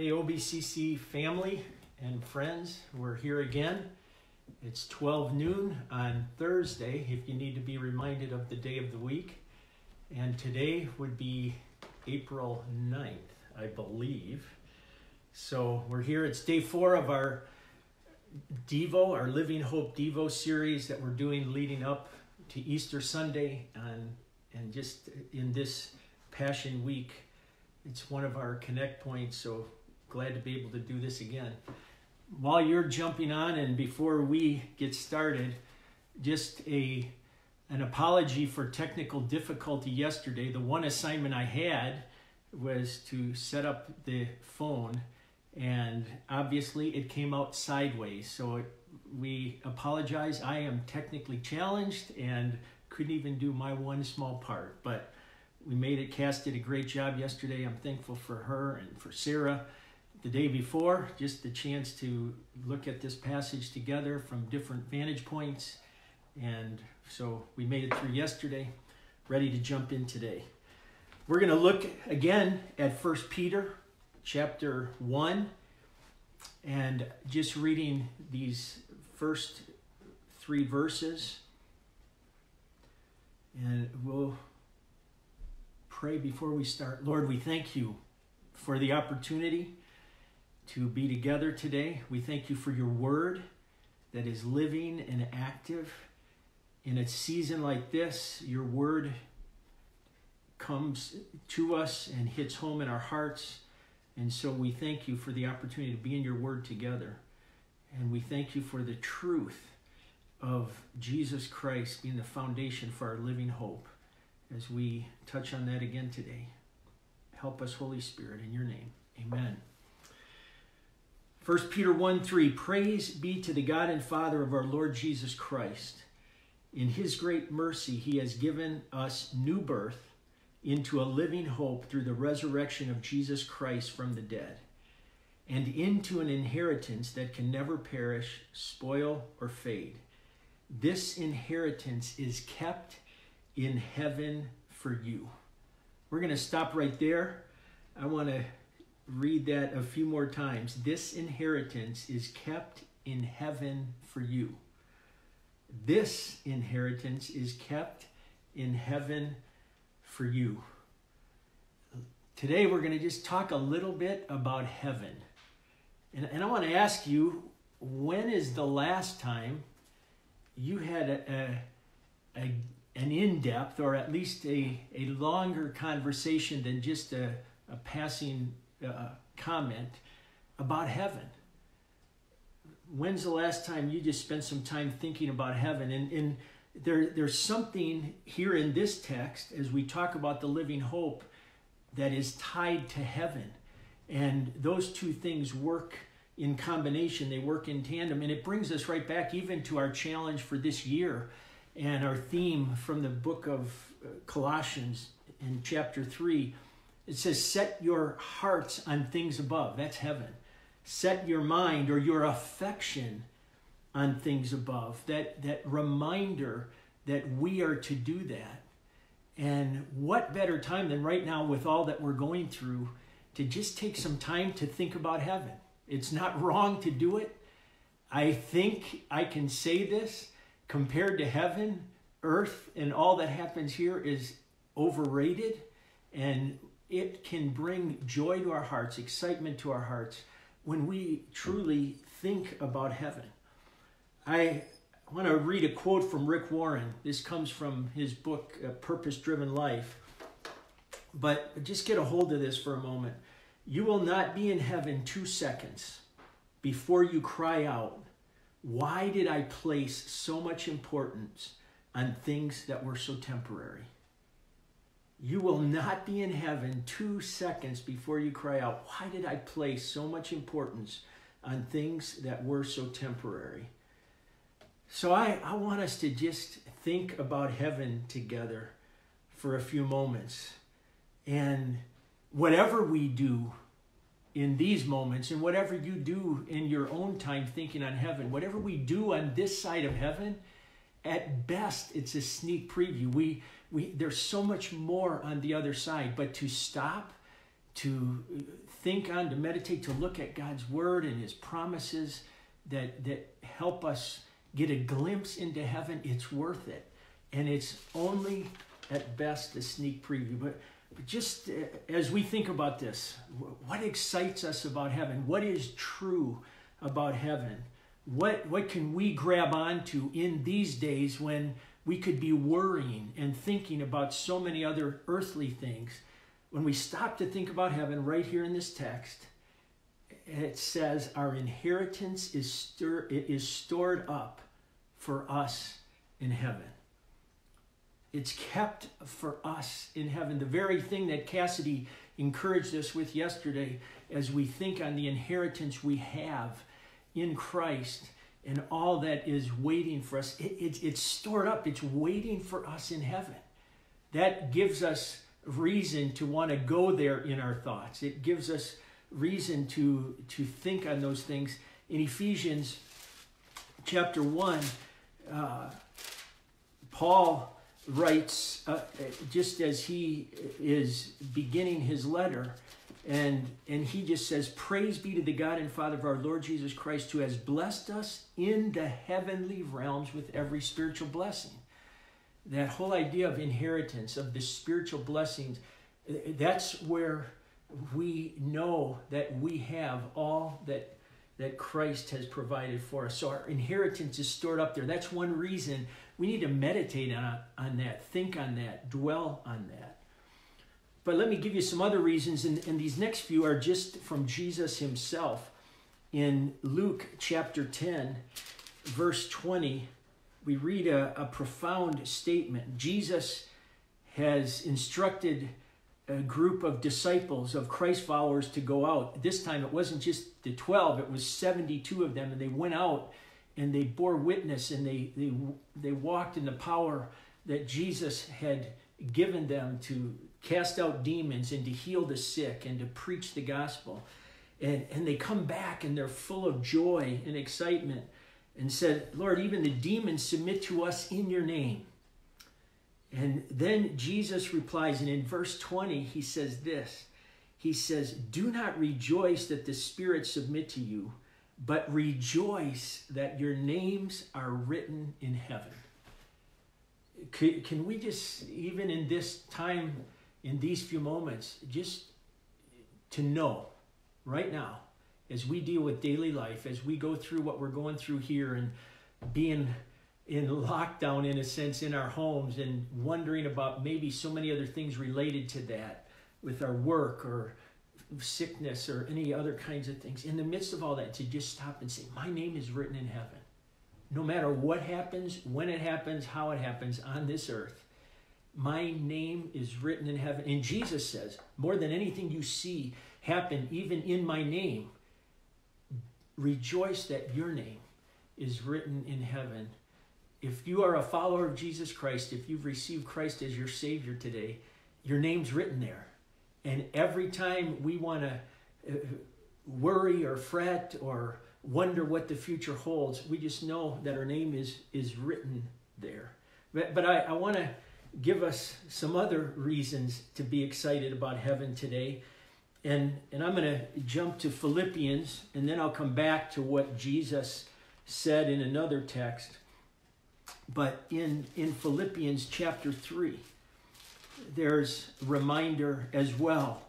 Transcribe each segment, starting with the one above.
Hey, OBCC family and friends, we're here again. It's 12 noon on Thursday if you need to be reminded of the day of the week. And today would be April 9th, I believe. So we're here. It's day four of our Devo, our Living Hope Devo series that we're doing leading up to Easter Sunday and, and just in this Passion Week. It's one of our connect points, so glad to be able to do this again. While you're jumping on and before we get started, just a an apology for technical difficulty yesterday. The one assignment I had was to set up the phone and obviously it came out sideways. So it, we apologize. I am technically challenged and couldn't even do my one small part, but we made it. Cass did a great job yesterday. I'm thankful for her and for Sarah the day before, just the chance to look at this passage together from different vantage points. And so we made it through yesterday, ready to jump in today. We're going to look again at First Peter chapter 1 and just reading these first three verses. And we'll pray before we start. Lord, we thank you for the opportunity to be together today. We thank you for your word that is living and active. In a season like this, your word comes to us and hits home in our hearts. And so we thank you for the opportunity to be in your word together. And we thank you for the truth of Jesus Christ being the foundation for our living hope as we touch on that again today. Help us, Holy Spirit, in your name. Amen. 1 Peter 1 3 Praise be to the God and Father of our Lord Jesus Christ. In his great mercy, he has given us new birth into a living hope through the resurrection of Jesus Christ from the dead, and into an inheritance that can never perish, spoil, or fade. This inheritance is kept in heaven for you. We're going to stop right there. I want to read that a few more times. This inheritance is kept in heaven for you. This inheritance is kept in heaven for you. Today, we're going to just talk a little bit about heaven. And, and I want to ask you when is the last time you had a, a, a an in depth or at least a, a longer conversation than just a, a passing uh, comment about heaven. When's the last time you just spent some time thinking about heaven? And, and there, there's something here in this text as we talk about the living hope that is tied to heaven. And those two things work in combination, they work in tandem. And it brings us right back even to our challenge for this year and our theme from the book of uh, Colossians in chapter 3 it says, set your hearts on things above. That's heaven. Set your mind or your affection on things above. That, that reminder that we are to do that. And what better time than right now with all that we're going through to just take some time to think about heaven? It's not wrong to do it. I think I can say this compared to heaven, earth, and all that happens here is overrated. And it can bring joy to our hearts, excitement to our hearts when we truly think about heaven. I want to read a quote from Rick Warren. This comes from his book, Purpose Driven Life. But just get a hold of this for a moment. You will not be in heaven two seconds before you cry out, Why did I place so much importance on things that were so temporary? You will not be in heaven two seconds before you cry out, Why did I place so much importance on things that were so temporary? So I, I want us to just think about heaven together for a few moments. And whatever we do in these moments, and whatever you do in your own time thinking on heaven, whatever we do on this side of heaven, at best, it's a sneak preview. We, we, there's so much more on the other side, but to stop, to think on, to meditate, to look at God's word and his promises that, that help us get a glimpse into heaven, it's worth it. And it's only at best a sneak preview. But, but just uh, as we think about this, what excites us about heaven? What is true about heaven? What, what can we grab onto in these days when we could be worrying and thinking about so many other earthly things? When we stop to think about heaven right here in this text, it says our inheritance is, stir, is stored up for us in heaven. It's kept for us in heaven. The very thing that Cassidy encouraged us with yesterday as we think on the inheritance we have in Christ and all that is waiting for us. It, it, it's stored up, it's waiting for us in heaven. That gives us reason to want to go there in our thoughts. It gives us reason to, to think on those things. In Ephesians chapter 1, uh, Paul writes, uh, just as he is beginning his letter, and, and he just says, Praise be to the God and Father of our Lord Jesus Christ, who has blessed us in the heavenly realms with every spiritual blessing. That whole idea of inheritance, of the spiritual blessings, that's where we know that we have all that that Christ has provided for us. So our inheritance is stored up there. That's one reason we need to meditate on, on that, think on that, dwell on that. But let me give you some other reasons, and, and these next few are just from Jesus himself. In Luke chapter 10, verse 20, we read a, a profound statement. Jesus has instructed a group of disciples, of Christ followers, to go out. This time it wasn't just the 12, it was 72 of them, and they went out and they bore witness and they, they, they walked in the power that Jesus had given them to cast out demons and to heal the sick and to preach the gospel. And, and they come back and they're full of joy and excitement and said, Lord, even the demons submit to us in your name. And then Jesus replies, and in verse 20, he says this He says, Do not rejoice that the spirits submit to you, but rejoice that your names are written in heaven. Can, can we just, even in this time, in these few moments, just to know right now, as we deal with daily life, as we go through what we're going through here and being in lockdown in a sense in our homes and wondering about maybe so many other things related to that with our work or sickness or any other kinds of things. In the midst of all that to just stop and say my name is written in heaven. No matter what happens when it happens how it happens on this earth my name is written in heaven and jesus says more than anything you see happen even in my name rejoice that your name is written in heaven if you are a follower of Jesus Christ, if you've received Christ as your Savior today, your name's written there. And every time we want to uh, worry or fret or wonder what the future holds, we just know that our name is, is written there. But, but I, I want to give us some other reasons to be excited about heaven today. And, and I'm going to jump to Philippians, and then I'll come back to what Jesus said in another text. But in, in Philippians chapter 3, there's reminder as well,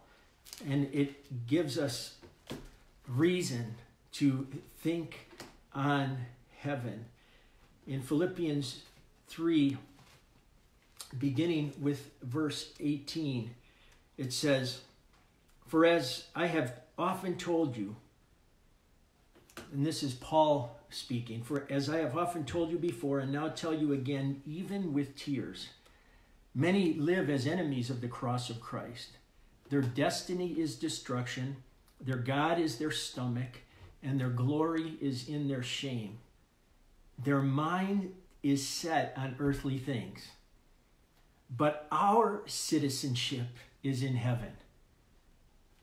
and it gives us reason to think on heaven. In Philippians 3, beginning with verse 18, it says, For as I have often told you, and this is Paul speaking. For as I have often told you before, and now tell you again, even with tears, many live as enemies of the cross of Christ. Their destiny is destruction, their God is their stomach, and their glory is in their shame. Their mind is set on earthly things. But our citizenship is in heaven.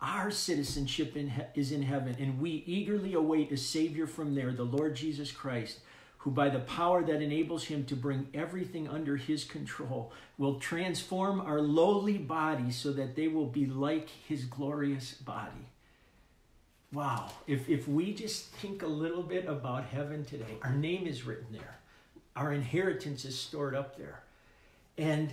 Our citizenship in he- is in heaven, and we eagerly await a Savior from there, the Lord Jesus Christ, who by the power that enables him to bring everything under his control will transform our lowly bodies so that they will be like his glorious body. Wow, if, if we just think a little bit about heaven today, our name is written there, our inheritance is stored up there, and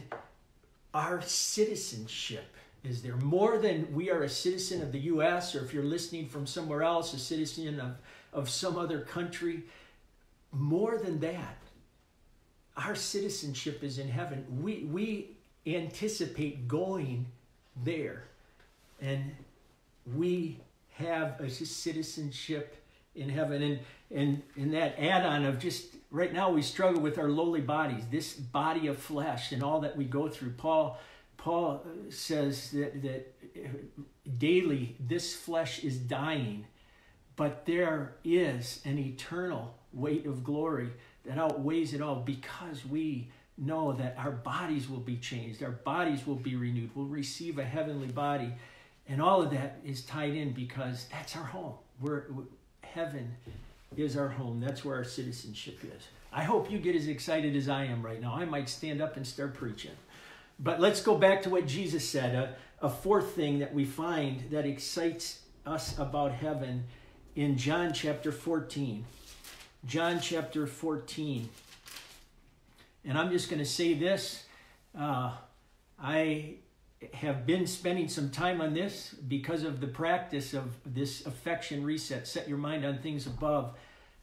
our citizenship is there. More than we are a citizen of the U.S., or if you're listening from somewhere else, a citizen of, of some other country, more than that, our citizenship is in heaven. We, we anticipate going there. And we have a citizenship in heaven. And, and, and that add on of just right now, we struggle with our lowly bodies, this body of flesh, and all that we go through. Paul. Paul says that, that daily this flesh is dying, but there is an eternal weight of glory that outweighs it all because we know that our bodies will be changed, our bodies will be renewed, we'll receive a heavenly body. And all of that is tied in because that's our home. We're, heaven is our home. That's where our citizenship is. I hope you get as excited as I am right now. I might stand up and start preaching. But let's go back to what Jesus said. A, a fourth thing that we find that excites us about heaven in John chapter 14. John chapter 14. And I'm just going to say this. Uh, I have been spending some time on this because of the practice of this affection reset. Set your mind on things above.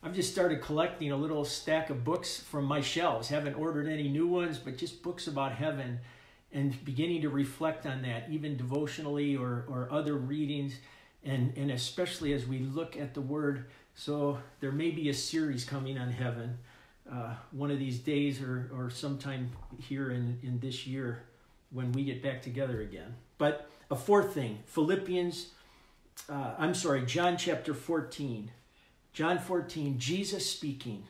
I've just started collecting a little stack of books from my shelves. Haven't ordered any new ones, but just books about heaven and beginning to reflect on that, even devotionally or, or other readings, and, and especially as we look at the Word so there may be a series coming on heaven uh, one of these days or, or sometime here in, in this year when we get back together again. But a fourth thing Philippians, uh, I'm sorry, John chapter 14. John 14, Jesus speaking.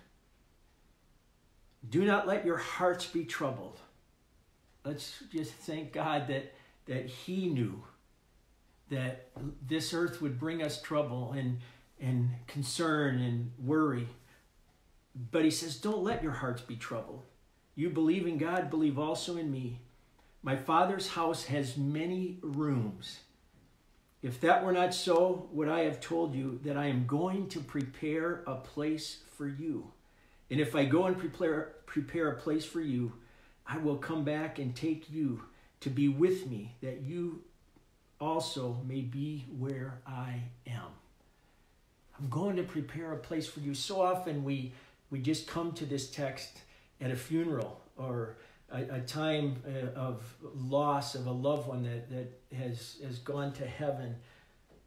Do not let your hearts be troubled. Let's just thank God that, that He knew that this earth would bring us trouble and and concern and worry. But he says, Don't let your hearts be troubled. You believe in God, believe also in me. My Father's house has many rooms. If that were not so, would I have told you that I am going to prepare a place for you? And if I go and prepare, prepare a place for you, I will come back and take you to be with me, that you also may be where I am. I'm going to prepare a place for you. So often we, we just come to this text at a funeral or a, a time uh, of loss of a loved one that, that has, has gone to heaven.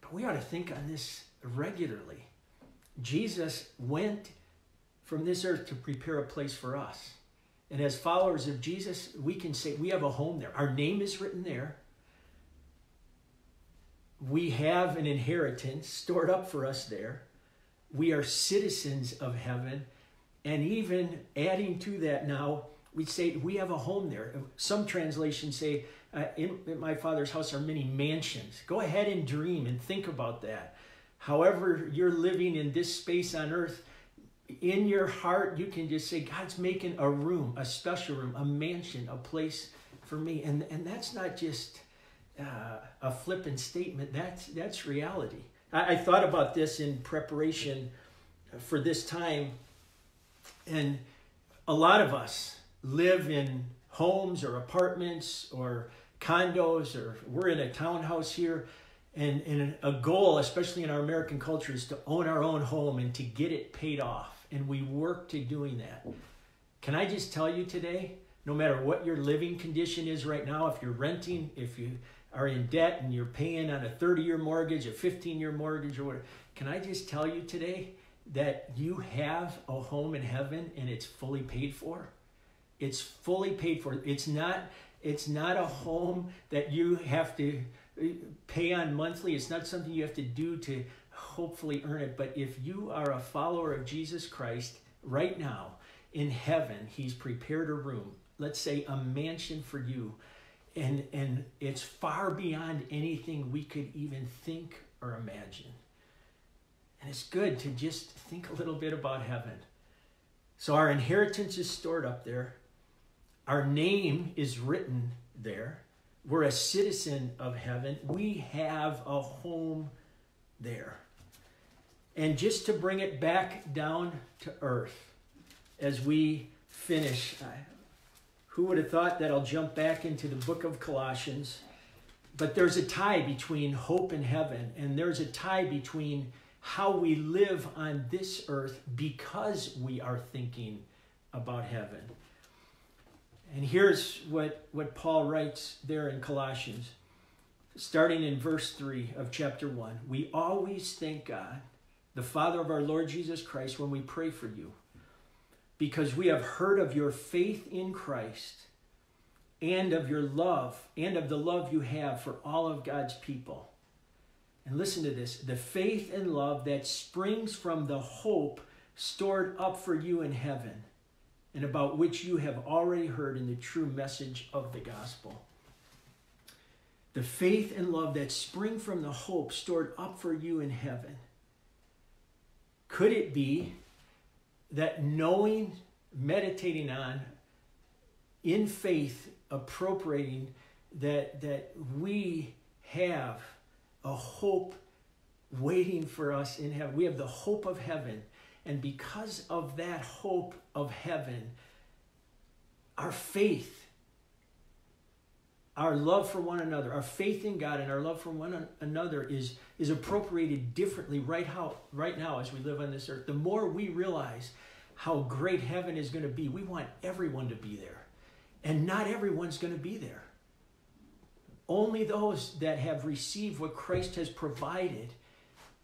But we ought to think on this regularly. Jesus went from this earth to prepare a place for us. And as followers of Jesus, we can say we have a home there. Our name is written there we have an inheritance stored up for us there. We are citizens of heaven. And even adding to that now, we say we have a home there. Some translations say, uh, in, in my father's house are many mansions. Go ahead and dream and think about that. However, you're living in this space on earth, in your heart, you can just say, God's making a room, a special room, a mansion, a place for me. And, and that's not just uh, a flippant statement. That's that's reality. I, I thought about this in preparation for this time, and a lot of us live in homes or apartments or condos or we're in a townhouse here. And, and a goal especially in our american culture is to own our own home and to get it paid off. And we work to doing that. Can i just tell you today no matter what your living condition is right now if you're renting if you are in debt and you're paying on a 30 year mortgage, a 15 year mortgage, or whatever, can I just tell you today that you have a home in heaven and it's fully paid for? It's fully paid for. It's not it's not a home that you have to uh, pay on monthly. It's not something you have to do to hopefully earn it. But if you are a follower of Jesus Christ right now in heaven, He's prepared a room, let's say a mansion for you and and it's far beyond anything we could even think or imagine and it's good to just think a little bit about heaven So our inheritance is stored up there. Our name is written there. We're a citizen of heaven. We have a home there. And just to bring it back down to earth as we finish, who would have thought that I'll jump back into the book of Colossians? But there's a tie between hope and heaven, and there's a tie between how we live on this earth because we are thinking about heaven. And here's what, what Paul writes there in Colossians, starting in verse 3 of chapter 1. We always thank God, the Father of our Lord Jesus Christ, when we pray for you because we have heard of your faith in Christ and of your love and of the love you have for all of God's people. And listen to this the faith and love that springs from the hope stored up for you in heaven, and about which you have already heard in the true message of the gospel. The faith and love that spring from the hope stored up for you in heaven. Could it be that knowing, meditating on, in faith, appropriating that that we have a hope waiting for us in heaven. We have the hope of heaven. And because of that hope of heaven, our faith, our love for one another, our faith in God and our love for one another is, is appropriated differently right, how, right now as we live on this earth. The more we realize how great heaven is going to be. We want everyone to be there. And not everyone's going to be there. Only those that have received what Christ has provided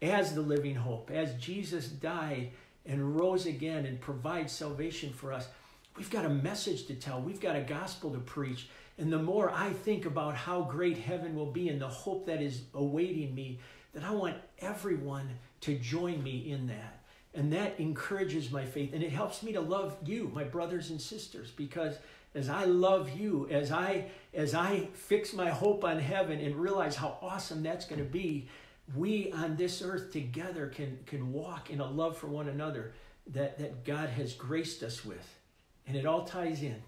as the living hope, as Jesus died and rose again and provides salvation for us. We've got a message to tell, we've got a gospel to preach. And the more I think about how great heaven will be and the hope that is awaiting me, that I want everyone to join me in that. And that encourages my faith and it helps me to love you, my brothers and sisters, because as I love you, as I as I fix my hope on heaven and realize how awesome that's going to be, we on this earth together can can walk in a love for one another that that God has graced us with. And it all ties in.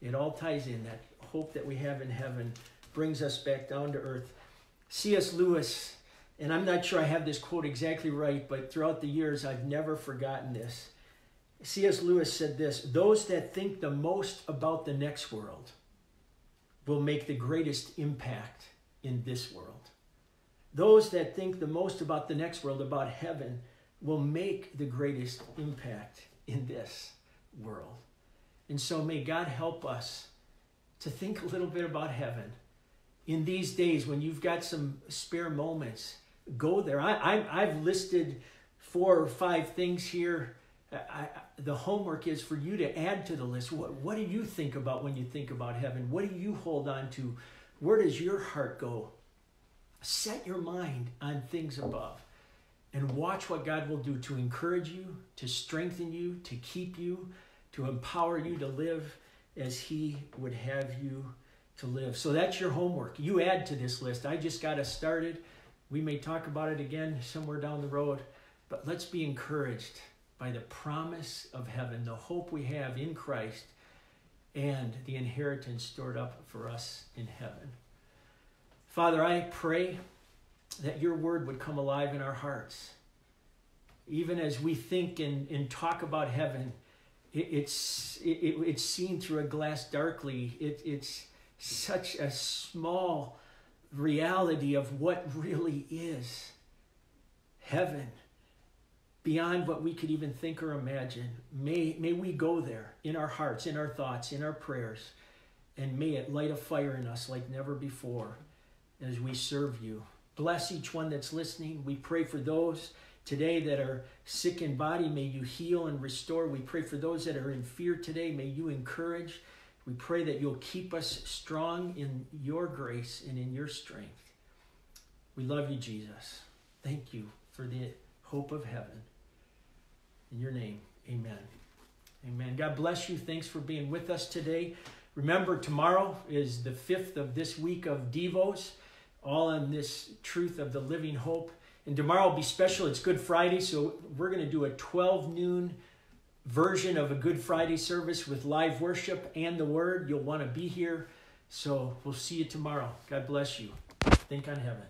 It all ties in that hope that we have in heaven brings us back down to earth. C.S. Lewis and I'm not sure I have this quote exactly right, but throughout the years, I've never forgotten this. C.S. Lewis said this Those that think the most about the next world will make the greatest impact in this world. Those that think the most about the next world, about heaven, will make the greatest impact in this world. And so may God help us to think a little bit about heaven in these days when you've got some spare moments go there. I, have listed four or five things here. I, the homework is for you to add to the list. What, what do you think about when you think about heaven? What do you hold on to? Where does your heart go? Set your mind on things above and watch what God will do to encourage you, to strengthen you, to keep you, to empower you to live as He would have you to live. So that's your homework. You add to this list. I just got us started. We may talk about it again somewhere down the road, but let's be encouraged by the promise of heaven, the hope we have in Christ, and the inheritance stored up for us in heaven. Father, I pray that your word would come alive in our hearts. Even as we think and, and talk about heaven, it, it's, it, it's seen through a glass darkly. It, it's such a small reality of what really is heaven beyond what we could even think or imagine. May, may we go there in our hearts, in our thoughts, in our prayers, and may it light a fire in us like never before as we serve you. Bless each one that's listening. We pray for those today that are sick in body. May you heal and restore. We pray for those that are in fear today. May you encourage. We pray that you'll keep us strong in your grace and in your strength. We love you, Jesus. Thank you for the hope of heaven. In your name, amen. Amen. God bless you. Thanks for being with us today. Remember, tomorrow is the fifth of this week of Devos, all on this truth of the living hope. And tomorrow will be special. It's Good Friday, so we're going to do a 12 noon version of a Good Friday service with live worship and the Word. You'll want to be here. So we'll see you tomorrow. God bless you. Think on heaven.